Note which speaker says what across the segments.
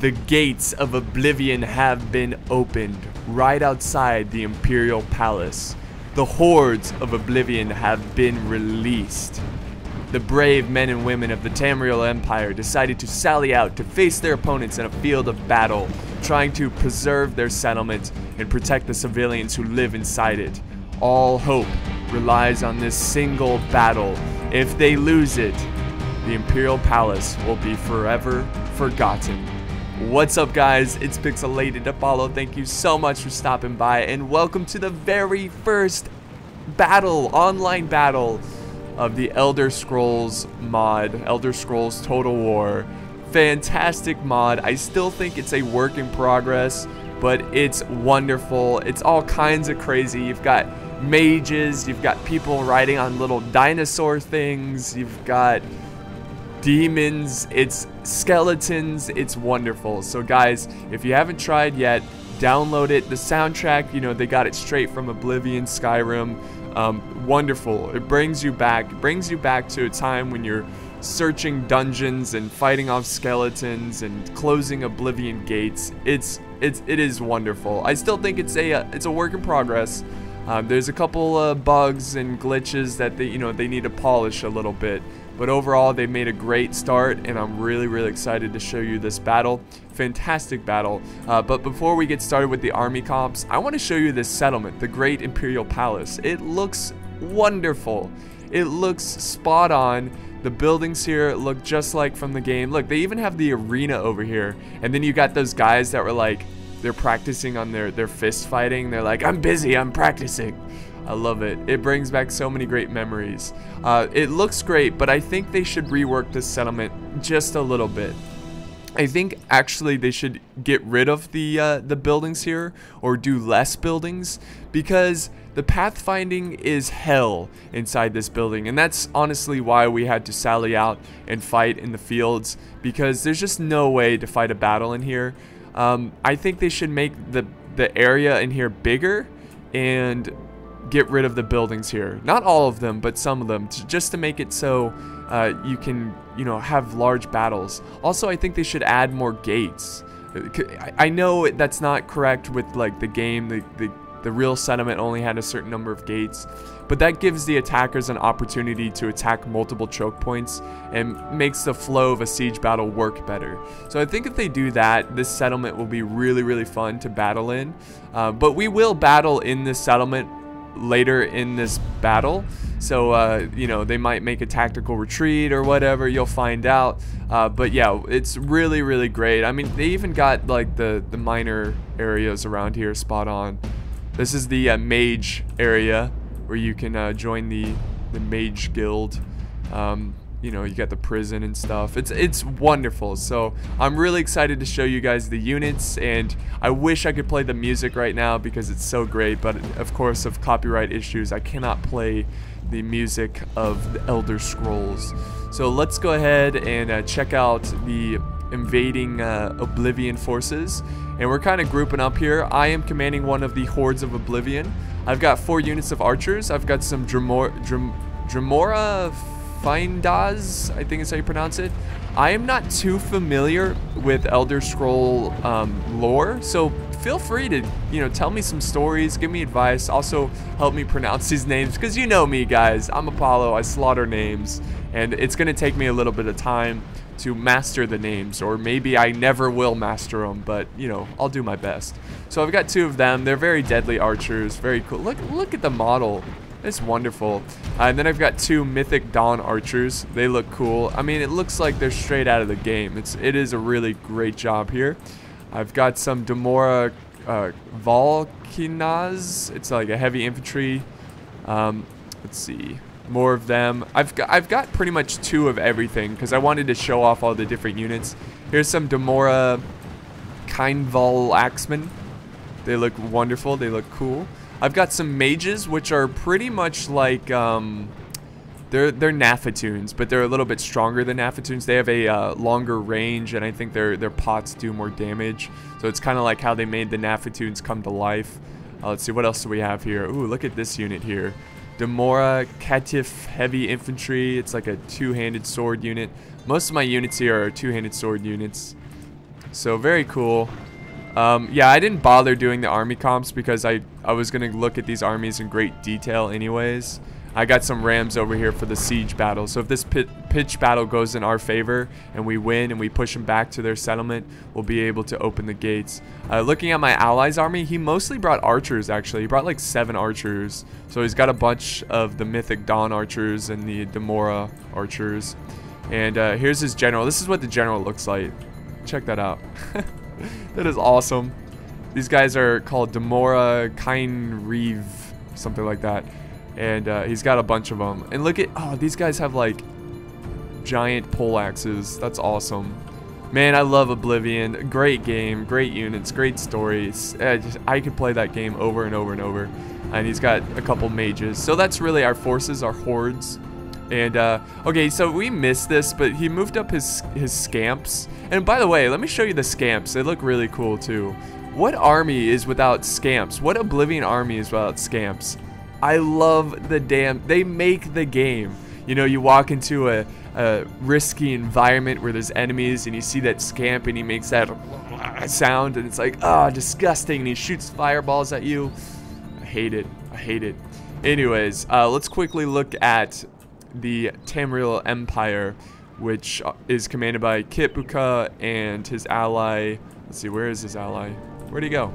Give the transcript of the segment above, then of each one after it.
Speaker 1: The gates of oblivion have been opened right outside the Imperial Palace. The hordes of oblivion have been released. The brave men and women of the Tamriel Empire decided to sally out to face their opponents in a field of battle, trying to preserve their settlement and protect the civilians who live inside it. All hope relies on this single battle. If they lose it, the Imperial Palace will be forever forgotten. What's up guys, it's Pixelated Apollo, thank you so much for stopping by and welcome to the very first battle, online battle of the Elder Scrolls mod, Elder Scrolls Total War. Fantastic mod. I still think it's a work in progress, but it's wonderful. It's all kinds of crazy. You've got mages, you've got people riding on little dinosaur things, you've got demons, it's skeletons, it's wonderful. So guys, if you haven't tried yet, download it. The soundtrack, you know, they got it straight from Oblivion, Skyrim. Um, wonderful. It brings you back. It brings you back to a time when you're searching dungeons and fighting off skeletons and closing Oblivion gates. It's it's it is wonderful. I still think it's a uh, it's a work in progress. Um, there's a couple uh, bugs and glitches that they you know they need to polish a little bit. But overall, they made a great start, and I'm really, really excited to show you this battle. Fantastic battle. Uh, but before we get started with the army comps, I want to show you this settlement, the Great Imperial Palace. It looks wonderful. It looks spot on. The buildings here look just like from the game. Look, they even have the arena over here. And then you got those guys that were like, they're practicing on their, their fist fighting. They're like, I'm busy, I'm practicing. I love it. It brings back so many great memories. Uh, it looks great, but I think they should rework this settlement just a little bit. I think actually they should get rid of the uh, the buildings here or do less buildings because the pathfinding is hell inside this building and that's honestly why we had to sally out and fight in the fields because there's just no way to fight a battle in here. Um, I think they should make the the area in here bigger and get rid of the buildings here. Not all of them, but some of them, to, just to make it so uh, you can, you know, have large battles. Also, I think they should add more gates. I know that's not correct with like the game. The, the, the real settlement only had a certain number of gates, but that gives the attackers an opportunity to attack multiple choke points and makes the flow of a siege battle work better. So I think if they do that, this settlement will be really, really fun to battle in. Uh, but we will battle in this settlement later in this battle. So, uh, you know, they might make a tactical retreat or whatever. You'll find out. Uh, but yeah, it's really, really great. I mean, they even got like the, the minor areas around here spot on. This is the uh, mage area where you can uh, join the, the mage guild. Um, you know, you got the prison and stuff. It's it's wonderful. So I'm really excited to show you guys the units, and I wish I could play the music right now because it's so great. But of course, of copyright issues, I cannot play the music of the Elder Scrolls. So let's go ahead and uh, check out the invading uh, Oblivion forces. And we're kind of grouping up here. I am commanding one of the Hordes of Oblivion. I've got four units of archers. I've got some Dremora, Dremora Findaz, I think is how you pronounce it. I am not too familiar with Elder Scroll um, lore, so feel free to, you know, tell me some stories, give me advice, also help me pronounce these names, because you know me, guys. I'm Apollo, I slaughter names, and it's going to take me a little bit of time to master the names, or maybe I never will master them, but, you know, I'll do my best. So I've got two of them. They're very deadly archers, very cool. Look, look at the model. It's wonderful. Uh, and then I've got two Mythic Dawn Archers. They look cool. I mean, it looks like they're straight out of the game. It's, it is a really great job here. I've got some Dremora uh. It's like a heavy infantry. Um, let's see. More of them. I've got, I've got pretty much two of everything because I wanted to show off all the different units. Here's some Dremora Kindval Axemen. They look wonderful. They look cool. I've got some mages, which are pretty much like, um, they're, they're Naffatuns, but they're a little bit stronger than Naffatuns. They have a uh, longer range, and I think their, their pots do more damage. So it's kind of like how they made the Naffatuns come to life. Uh, let's see, what else do we have here? Ooh, look at this unit here. Dremora Katif Heavy Infantry. It's like a two-handed sword unit. Most of my units here are two-handed sword units. So very cool. Um, yeah, I didn't bother doing the army comps because I, I was going to look at these armies in great detail anyways. I got some rams over here for the siege battle. So if this pit, pitch battle goes in our favor and we win and we push them back to their settlement, we'll be able to open the gates. Uh, looking at my allies army, he mostly brought archers actually. He brought like seven archers. So he's got a bunch of the mythic Dawn archers and the Dremora archers. And uh, here's his general. This is what the general looks like. Check that out. that is awesome. These guys are called Dremora Kain Reeve, something like that and uh, he's got a bunch of them. And look at, oh, these guys have like giant pole axes. That's awesome. Man, I love Oblivion. Great game, great units, great stories. I, just, I could play that game over and over and over. And he's got a couple mages. So that's really our forces, our hordes. And, uh, okay, so we missed this, but he moved up his, his scamps. And by the way, let me show you the scamps. They look really cool, too. What army is without scamps? What Oblivion army is without scamps? I love the damn, they make the game. You know, you walk into a, a risky environment where there's enemies and you see that scamp and he makes that sound and it's like, ah, oh, disgusting. And he shoots fireballs at you. I hate it. I hate it. Anyways, uh, let's quickly look at the Tamriel Empire, which uh, is commanded by Kitbuka and his ally. Let's see, where is his ally? Where'd he go?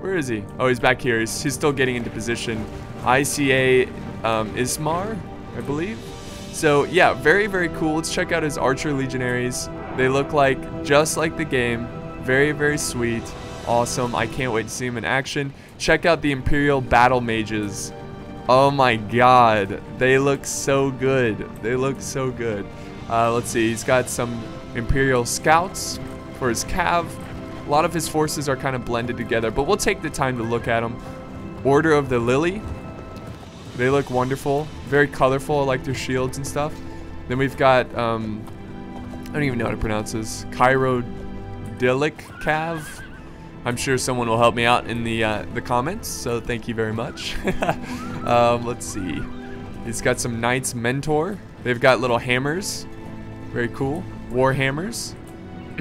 Speaker 1: Where is he? Oh, he's back here. He's, he's still getting into position. ICA um, Ismar, I believe. So yeah, very, very cool. Let's check out his Archer Legionaries. They look like just like the game. Very, very sweet. Awesome. I can't wait to see him in action. Check out the Imperial Battle Mages. Oh my god. They look so good. They look so good. Uh, let's see. He's got some Imperial Scouts for his cav. A lot of his forces are kind of blended together, but we'll take the time to look at them. Order of the Lily. They look wonderful. Very colorful. I like their shields and stuff. Then we've got, um, I don't even know how to pronounce this. Cairo Dilic Cav. I'm sure someone will help me out in the uh, the comments, so thank you very much. um, let's see. He's got some Knights Mentor. They've got little hammers. Very cool. War hammers.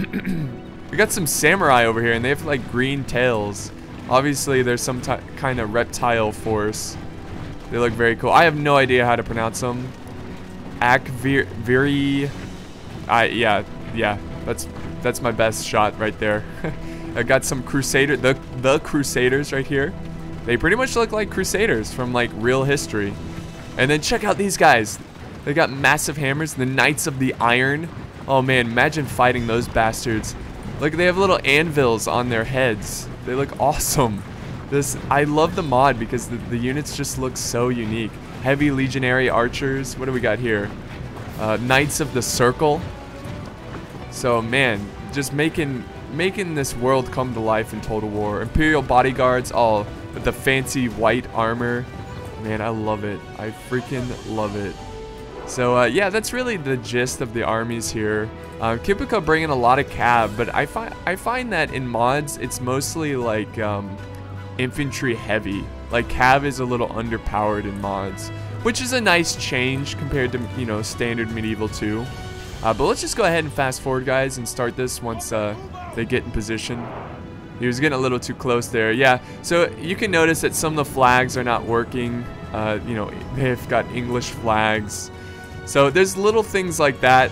Speaker 1: we got some samurai over here, and they have like green tails. Obviously, there's some kind of reptile force they look very cool. I have no idea how to pronounce them. Akviri. I yeah yeah. That's that's my best shot right there. I got some Crusader the the Crusaders right here. They pretty much look like Crusaders from like real history. And then check out these guys. They got massive hammers. The Knights of the Iron. Oh man, imagine fighting those bastards. Look, they have little anvils on their heads. They look awesome. This I love the mod because the, the units just look so unique. Heavy legionary archers. What do we got here? Uh, Knights of the Circle. So man, just making making this world come to life in Total War. Imperial bodyguards, all with the fancy white armor. Man, I love it. I freaking love it. So uh, yeah, that's really the gist of the armies here. Uh, Kitbuka bringing a lot of cav, but I find I find that in mods it's mostly like um, infantry heavy. Like Cav is a little underpowered in mods, which is a nice change compared to, you know, standard Medieval 2. Uh, but let's just go ahead and fast forward, guys, and start this once uh, they get in position. He was getting a little too close there. Yeah, so you can notice that some of the flags are not working. Uh, you know, they've got English flags. So there's little things like that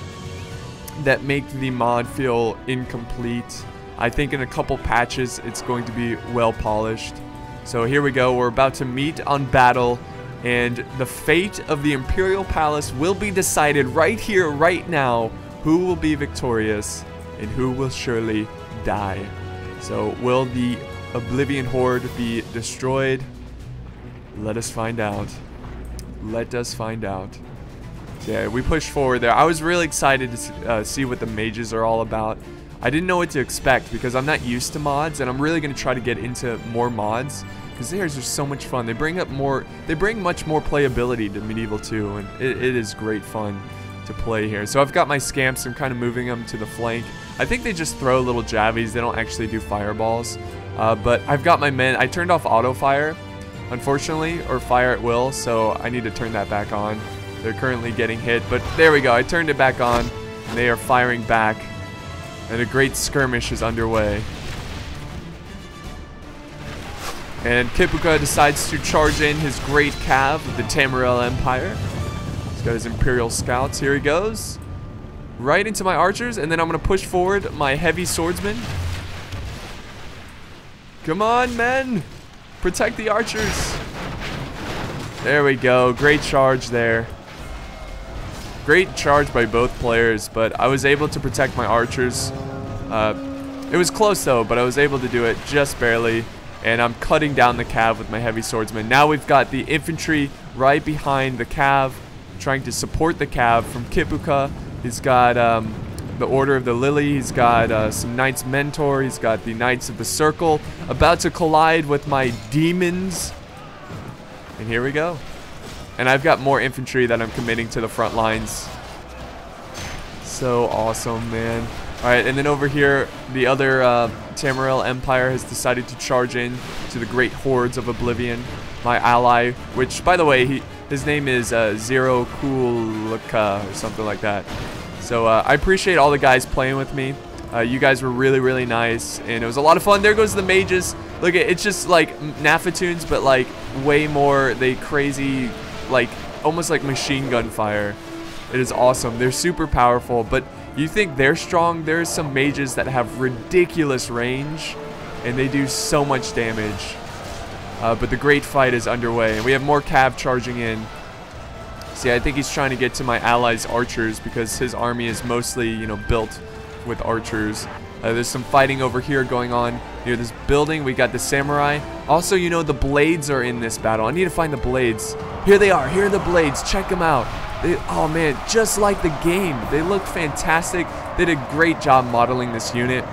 Speaker 1: that make the mod feel incomplete. I think in a couple patches it's going to be well polished. So here we go. We're about to meet on battle and the fate of the Imperial Palace will be decided right here, right now. Who will be victorious and who will surely die. So will the Oblivion Horde be destroyed? Let us find out. Let us find out. Yeah, we pushed forward there. I was really excited to uh, see what the mages are all about. I didn't know what to expect because I'm not used to mods and I'm really going to try to get into more mods because theirs are so much fun. They bring up more, they bring much more playability to Medieval 2 and it, it is great fun to play here. So I've got my scamps, I'm kind of moving them to the flank. I think they just throw little javies, they don't actually do fireballs. Uh, but I've got my men, I turned off auto fire, unfortunately, or fire at will, so I need to turn that back on. They're currently getting hit, but there we go, I turned it back on, and they are firing back. And a great skirmish is underway. And Kipuka decides to charge in his great cav of the Tamriel Empire. He's got his Imperial Scouts. Here he goes. Right into my archers, and then I'm going to push forward my heavy swordsmen. Come on, men! Protect the archers! There we go. Great charge there. Great charge by both players, but I was able to protect my archers. Uh, it was close though, but I was able to do it just barely. And I'm cutting down the cav with my heavy swordsman. Now we've got the infantry right behind the cav, trying to support the cav from Kipuka. He's got um, the Order of the Lily. He's got uh, some Knights Mentor. He's got the Knights of the Circle. About to collide with my demons. And here we go. And I've got more infantry that I'm committing to the front lines. So awesome, man. Alright, and then over here, the other uh, Tamriel Empire has decided to charge in to the great hordes of Oblivion. My ally, which, by the way, he, his name is uh, Zero Kulaka or something like that. So uh, I appreciate all the guys playing with me. Uh, you guys were really, really nice, and it was a lot of fun. There goes the mages. Look, it's just like Naffatuns, but like way more, they crazy, like almost like machine gun fire. It is awesome. They're super powerful, but you think they're strong, there's some mages that have ridiculous range, and they do so much damage. Uh, but the great fight is underway, and we have more cav charging in. See, I think he's trying to get to my allies' archers because his army is mostly, you know, built with archers. Uh, there's some fighting over here going on near this building. We got the samurai. Also, you know, the blades are in this battle. I need to find the blades. Here they are. Here are the blades. Check them out. They, oh man, just like the game. They look fantastic. They did a great job modeling this unit.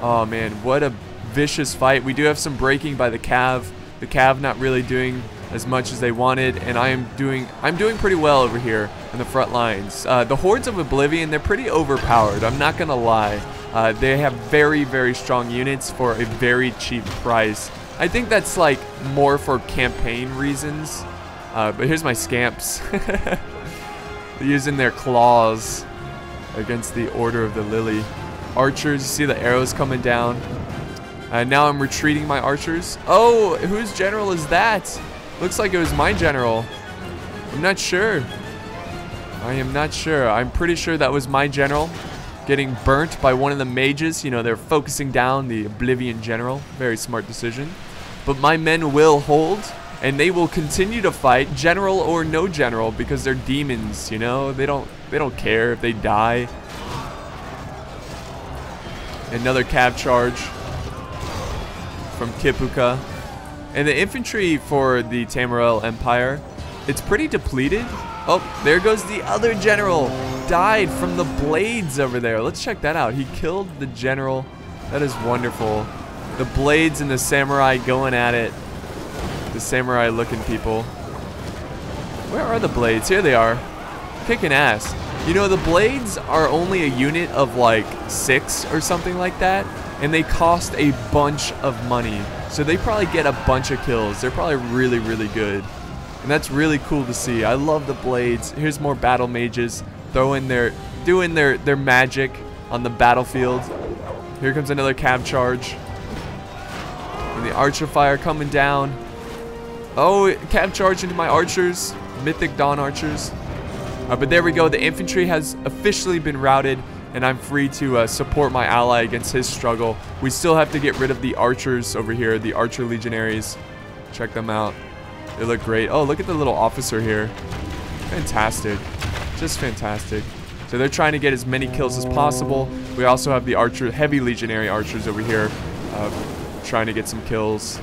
Speaker 1: Oh man, what a vicious fight. We do have some breaking by the Cav. The Cav not really doing as much as they wanted, and I am doing I'm doing pretty well over here in the front lines. Uh, the Hordes of Oblivion, they're pretty overpowered. I'm not gonna lie. Uh, they have very, very strong units for a very cheap price. I think that's like more for campaign reasons. Uh, but here's my scamps. using their claws against the Order of the Lily. Archers, you see the arrows coming down. And now I'm retreating my archers. Oh, whose general is that? Looks like it was my general. I'm not sure. I am not sure. I'm pretty sure that was my general getting burnt by one of the mages. You know, they're focusing down the Oblivion general. Very smart decision. But my men will hold and they will continue to fight general or no general because they're demons you know? They don't they don't care if they die. Another cab charge from Kipuka. And the infantry for the Tamriel Empire it's pretty depleted. Oh there goes the other general. Died from the blades over there. Let's check that out. He killed the general. That is wonderful. The blades and the samurai going at it the samurai looking people. Where are the blades? Here they are. Kicking ass. You know, the blades are only a unit of like six or something like that. And they cost a bunch of money. So they probably get a bunch of kills. They're probably really, really good. And that's really cool to see. I love the blades. Here's more battle mages throwing their, doing their, their magic on the battlefield. Here comes another cab charge. And the archer fire coming down. Oh, cav charge into my archers. Mythic Dawn archers. Uh, but there we go. The infantry has officially been routed. And I'm free to uh, support my ally against his struggle. We still have to get rid of the archers over here. The archer legionaries. Check them out. They look great. Oh, look at the little officer here. Fantastic. Just fantastic. So they're trying to get as many kills as possible. We also have the archer, heavy legionary archers over here, uh, trying to get some kills.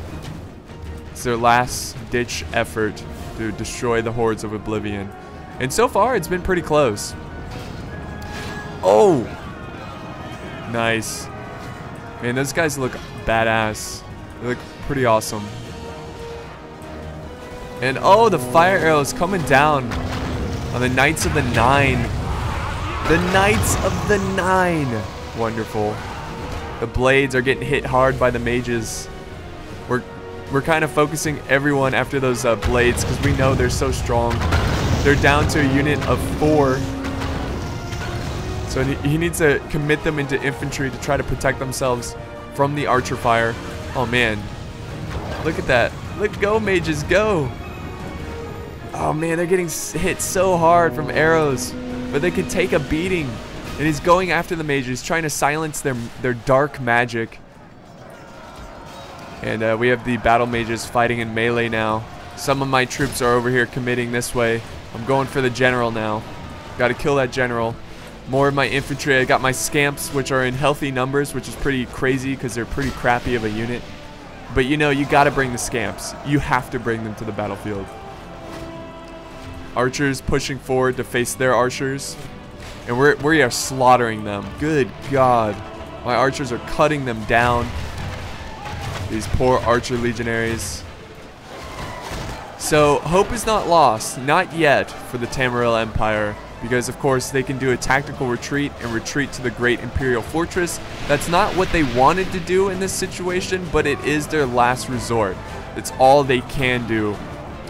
Speaker 1: Their last ditch effort to destroy the hordes of Oblivion. And so far, it's been pretty close. Oh! Nice. Man, those guys look badass. They look pretty awesome. And oh, the fire arrows coming down on the Knights of the Nine. The Knights of the Nine. Wonderful. The blades are getting hit hard by the mages. We're kind of focusing everyone after those uh, blades because we know they're so strong. They're down to a unit of four. So he, he needs to commit them into infantry to try to protect themselves from the archer fire. Oh man, look at that. Let go, mages, go. Oh man, they're getting hit so hard from arrows, but they could take a beating. And he's going after the mages, trying to silence their their dark magic. And uh, we have the battle mages fighting in melee now. Some of my troops are over here committing this way. I'm going for the general now. Got to kill that general. More of my infantry. I got my scamps, which are in healthy numbers, which is pretty crazy because they're pretty crappy of a unit. But you know, you got to bring the scamps. You have to bring them to the battlefield. Archers pushing forward to face their archers. And we're, we are slaughtering them. Good God. My archers are cutting them down. These poor archer legionaries. So, hope is not lost. Not yet for the Tamriel Empire. Because, of course, they can do a tactical retreat and retreat to the Great Imperial Fortress. That's not what they wanted to do in this situation, but it is their last resort. It's all they can do.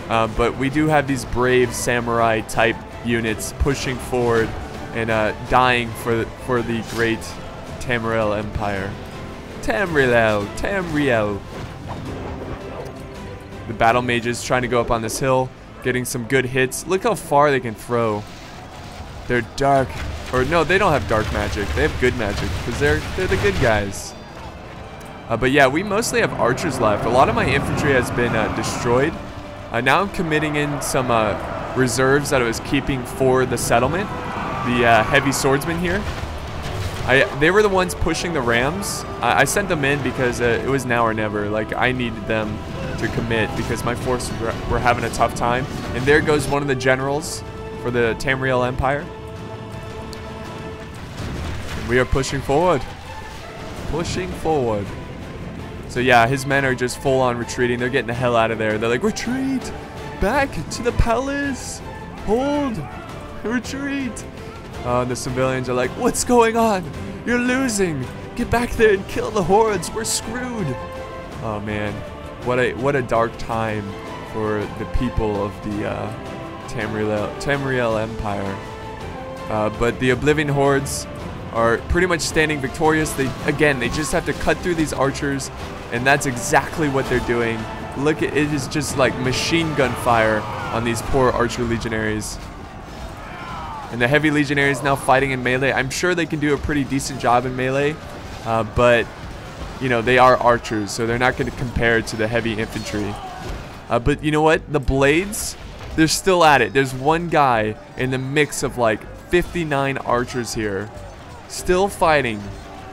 Speaker 1: Uh, but we do have these brave samurai type units pushing forward and uh, dying for, for the great Tamriel Empire. Tamriel, Tamriel. The battle mages trying to go up on this hill, getting some good hits. Look how far they can throw. They're dark, or no, they don't have dark magic. They have good magic because they're they're the good guys. Uh, but yeah, we mostly have archers left. A lot of my infantry has been uh, destroyed. Uh, now I'm committing in some uh, reserves that I was keeping for the settlement. The uh, heavy swordsmen here. They were the ones pushing the rams. I, I sent them in because uh, it was now or never. Like I needed them to commit because my forces were, were having a tough time. And there goes one of the generals for the Tamriel Empire. We are pushing forward. Pushing forward. So yeah, his men are just full on retreating. They're getting the hell out of there. They're like, retreat! Back to the palace! Hold! Retreat! Uh, the civilians are like, what's going on? You're losing! Get back there and kill the hordes! We're screwed! Oh man, what a what a dark time for the people of the uh, Tamriel, Tamriel Empire. Uh, but the Oblivion hordes are pretty much standing victorious. They again, they just have to cut through these archers, and that's exactly what they're doing. Look at it is just like machine gun fire on these poor archer legionaries. And the heavy legionaries now fighting in melee. I'm sure they can do a pretty decent job in melee, uh, but you know they are archers, so they're not going to compare to the heavy infantry. Uh, but you know what? The blades, they're still at it. There's one guy in the mix of like 59 archers here still fighting.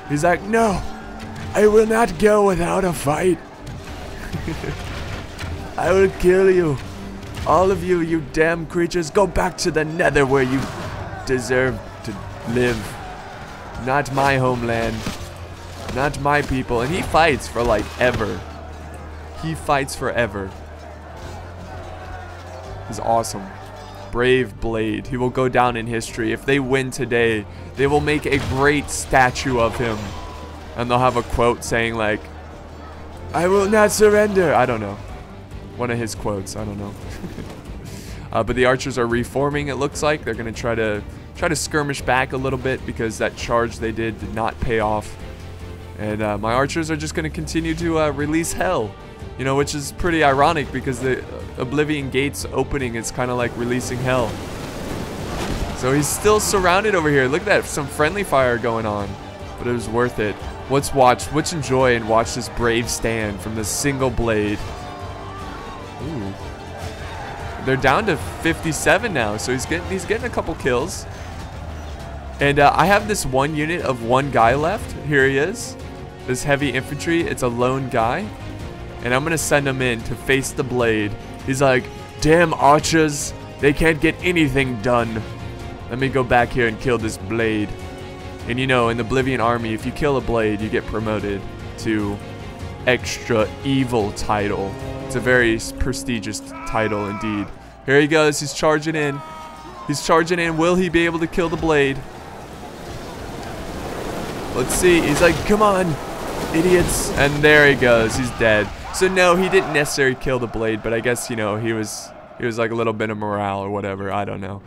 Speaker 1: He's like, no, I will not go without a fight. I will kill you. All of you, you damn creatures, go back to the nether where you deserve to live. Not my homeland. Not my people. And he fights for like ever. He fights forever. He's awesome. Brave Blade. He will go down in history. If they win today, they will make a great statue of him. And they'll have a quote saying like, I will not surrender. I don't know. One of his quotes. I don't know. Uh, but the archers are reforming, it looks like. They're going to try to try to skirmish back a little bit because that charge they did did not pay off. And uh, my archers are just going to continue to uh, release hell. You know, which is pretty ironic because the Oblivion Gates opening is kind of like releasing hell. So he's still surrounded over here. Look at that, some friendly fire going on. But it was worth it. Let's watch, let's enjoy and watch this brave stand from the single blade. They're down to 57 now, so he's getting he's getting a couple kills. And uh, I have this one unit of one guy left. Here he is. This heavy infantry. It's a lone guy. And I'm going to send him in to face the blade. He's like, damn archers. They can't get anything done. Let me go back here and kill this blade. And you know, in the Oblivion army, if you kill a blade, you get promoted to extra evil title. It's a very prestigious title indeed. Here he goes. He's charging in. He's charging in. Will he be able to kill the blade? Let's see. He's like, come on, idiots. And there he goes. He's dead. So no, he didn't necessarily kill the blade, but I guess, you know, he was he was like a little bit of morale or whatever. I don't know.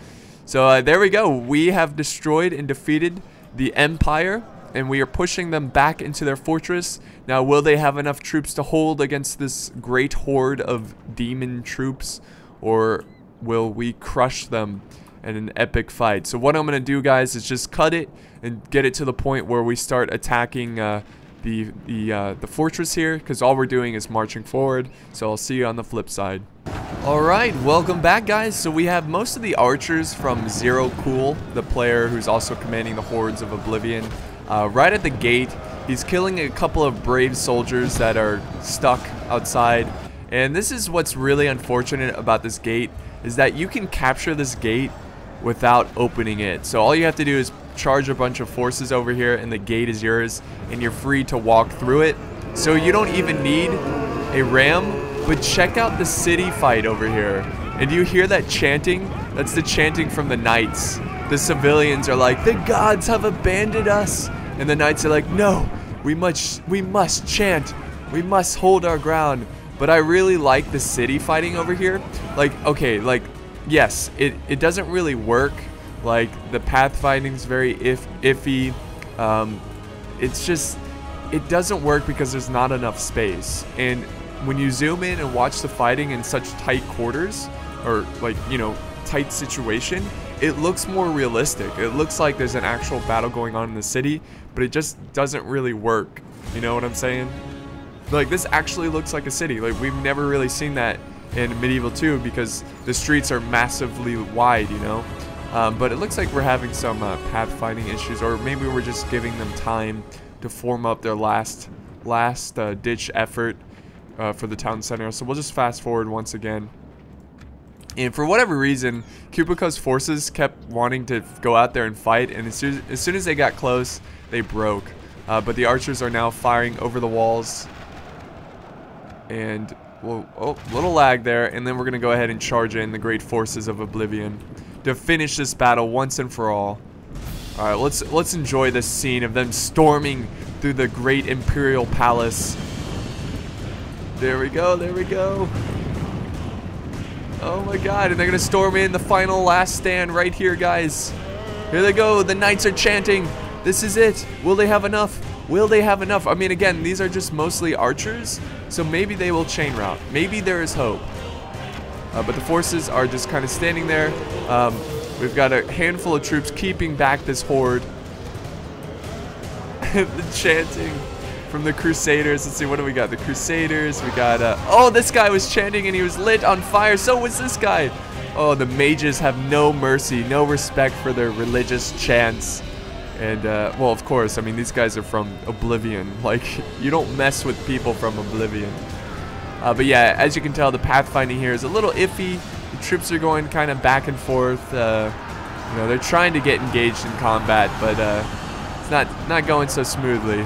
Speaker 1: So uh, there we go. We have destroyed and defeated the Empire, and we are pushing them back into their fortress. Now, will they have enough troops to hold against this great horde of demon troops, or will we crush them in an epic fight? So what I'm going to do, guys, is just cut it and get it to the point where we start attacking uh, the, the, uh, the fortress here, because all we're doing is marching forward. So I'll see you on the flip side. Alright, welcome back guys. So we have most of the archers from Zero Cool, the player who's also commanding the hordes of Oblivion. Uh, right at the gate, he's killing a couple of brave soldiers that are stuck outside. And this is what's really unfortunate about this gate, is that you can capture this gate without opening it. So all you have to do is charge a bunch of forces over here and the gate is yours and you're free to walk through it. So you don't even need a ram but check out the city fight over here. And do you hear that chanting? That's the chanting from the knights. The civilians are like, the gods have abandoned us. And the knights are like, no, we must, we must chant. We must hold our ground. But I really like the city fighting over here. Like, okay, like, yes, it, it doesn't really work. Like, the pathfinding's very if, iffy. Um, it's just, it doesn't work because there's not enough space. And when you zoom in and watch the fighting in such tight quarters, or like, you know, tight situation, it looks more realistic. It looks like there's an actual battle going on in the city, but it just doesn't really work. You know what I'm saying? Like, this actually looks like a city. Like, we've never really seen that in Medieval 2 because the streets are massively wide, you know? Um, but it looks like we're having some uh, pathfinding issues, or maybe we're just giving them time to form up their last, last uh, ditch effort uh, for the town center. So we'll just fast forward once again. And for whatever reason, Kupika's forces kept wanting to go out there and fight, and as soon as, soon as they got close, they broke. Uh, but the archers are now firing over the walls. And, well, oh, little lag there, and then we're going to go ahead and charge in the great forces of Oblivion to finish this battle once and for all. Alright, let's, let's enjoy this scene of them storming through the great Imperial Palace there we go, there we go. Oh my god, and they're gonna storm in the final last stand right here, guys. Here they go, the knights are chanting. This is it. Will they have enough? Will they have enough? I mean, again, these are just mostly archers, so maybe they will chain route. Maybe there is hope. Uh, but the forces are just kind of standing there. Um, we've got a handful of troops keeping back this horde. the chanting from the Crusaders. Let's see, what do we got? The Crusaders. We got, uh, oh, this guy was chanting and he was lit on fire. So was this guy. Oh, the mages have no mercy, no respect for their religious chants. And, uh, well, of course, I mean, these guys are from Oblivion. Like, you don't mess with people from Oblivion. Uh, but yeah, as you can tell, the pathfinding here is a little iffy. The troops are going kind of back and forth. Uh, you know, they're trying to get engaged in combat, but uh, it's not, not going so smoothly.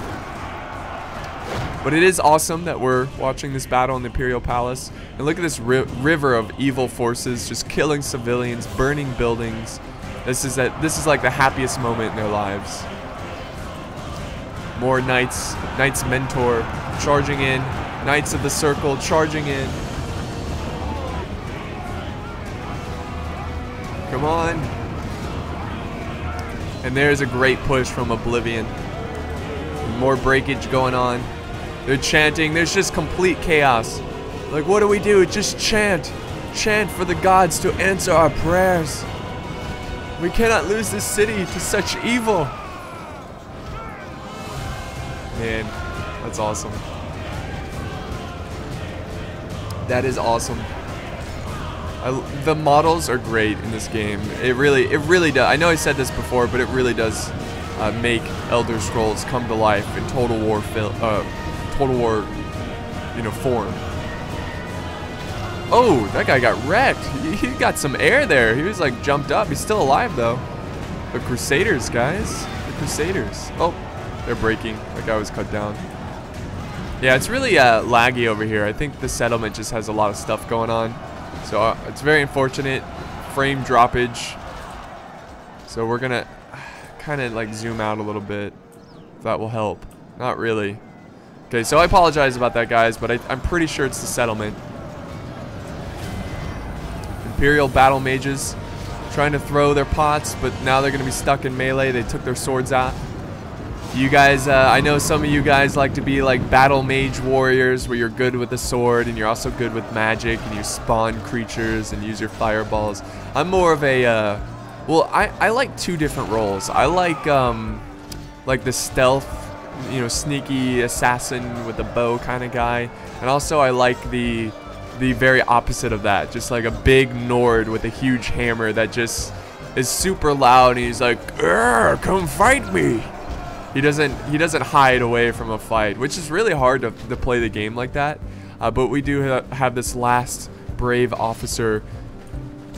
Speaker 1: But it is awesome that we're watching this battle in the Imperial Palace. And look at this ri river of evil forces just killing civilians, burning buildings. This is a, this is like the happiest moment in their lives. More knights, Knights Mentor charging in, Knights of the Circle charging in. Come on. And there's a great push from Oblivion. More breakage going on. They're chanting. There's just complete chaos. Like, what do we do? Just chant. Chant for the gods to answer our prayers. We cannot lose this city to such evil. Man, that's awesome. That is awesome. I, the models are great in this game. It really, it really does. I know I said this before, but it really does uh, make Elder Scrolls come to life in Total War uh, Total War, you know, form. Oh, that guy got wrecked. He, he got some air there. He was like jumped up. He's still alive though. The Crusaders, guys. The Crusaders. Oh, they're breaking. That guy was cut down. Yeah, it's really uh, laggy over here. I think the settlement just has a lot of stuff going on. So uh, it's very unfortunate. Frame droppage. So we're going to kind of like zoom out a little bit. If that will help. Not really. Okay, so I apologize about that, guys, but I, I'm pretty sure it's the settlement. Imperial battle mages trying to throw their pots, but now they're going to be stuck in melee. They took their swords out. You guys, uh, I know some of you guys like to be like battle mage warriors where you're good with a sword and you're also good with magic and you spawn creatures and use your fireballs. I'm more of a, uh, well, I, I like two different roles. I like, um, like the stealth, you know, sneaky assassin with a bow kind of guy. And also I like the, the very opposite of that. Just like a big Nord with a huge hammer that just is super loud and he's like, come fight me. He doesn't he doesn't hide away from a fight, which is really hard to, to play the game like that. Uh, but we do ha have this last brave officer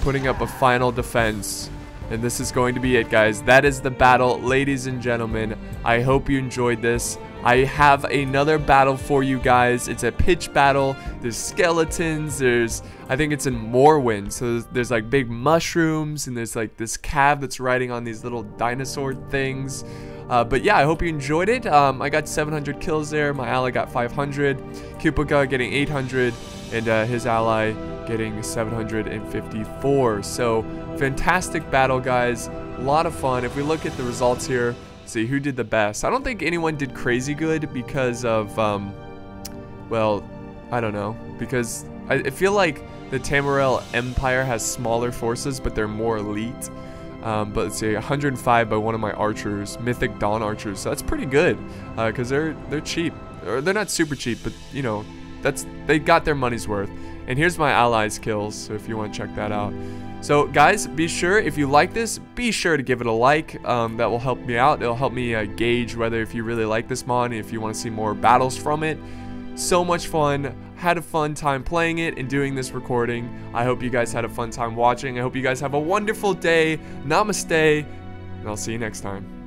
Speaker 1: putting up a final defense. And this is going to be it, guys. That is the battle, ladies and gentlemen. I hope you enjoyed this. I have another battle for you guys. It's a pitch battle. There's skeletons. There's, I think it's in Morrowind. So there's, there's like big mushrooms and there's like this cav that's riding on these little dinosaur things. Uh, but yeah, I hope you enjoyed it. Um, I got 700 kills there. My ally got 500. Kupuka getting 800. And uh, his ally getting 754. So fantastic battle, guys. A lot of fun. If we look at the results here, see who did the best. I don't think anyone did crazy good because of, um, well, I don't know. Because I, I feel like the Tamriel Empire has smaller forces, but they're more elite. Um, but let's see, 105 by one of my archers, Mythic Dawn archers. So that's pretty good, because uh, they're they're cheap, or they're not super cheap, but you know, that's they got their money's worth. And here's my allies kills, so if you want to check that out. So guys, be sure if you like this, be sure to give it a like. Um, that will help me out. It'll help me uh, gauge whether if you really like this mod, if you want to see more battles from it. So much fun had a fun time playing it and doing this recording. I hope you guys had a fun time watching. I hope you guys have a wonderful day. Namaste, and I'll see you next time.